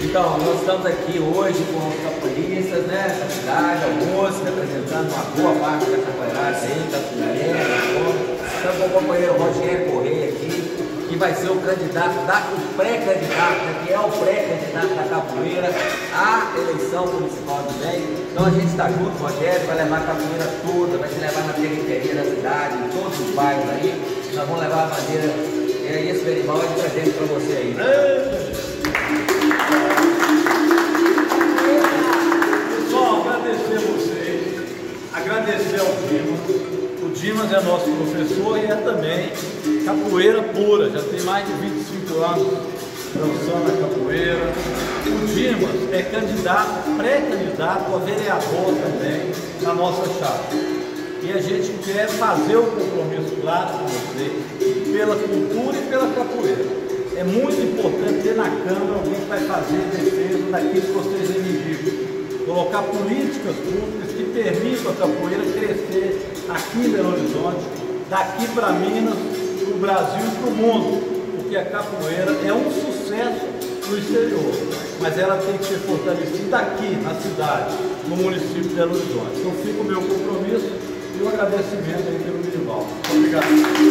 Então, nós estamos aqui hoje com os capoeiristas, né, da cidade, almoço, representando uma boa parte da capoeiragem aí, da Pinaré, Estamos com o companheiro Rogério Correia aqui, que vai ser o candidato, da, o pré-candidato, né, que é o pré-candidato da capoeira à eleição municipal de bem. Então a gente está junto, Rogério, vai levar a capoeira toda, vai se levar na periferia da cidade, em todos os bairros aí. Nós vamos levar a bandeira, aí esse berimbau é de presente para você aí. Agradecer ao Dimas. O Dimas é nosso professor e é também capoeira pura, já tem mais de 25 anos dançando a capoeira. O Dimas é candidato, pré-candidato a vereador também na nossa chapa. E a gente quer fazer o compromisso claro com vocês pela cultura e pela capoeira. É muito importante ter na Câmara alguém que vai fazer defesa daquilo que vocês. Colocar políticas públicas que permitam a capoeira crescer aqui em Belo Horizonte, daqui para Minas, para o Brasil e para o mundo, porque a capoeira é um sucesso no exterior, mas ela tem que ser fortalecida aqui na cidade, no município de Belo Horizonte. Então fica o meu compromisso e o agradecimento aí pelo Minival. Obrigado.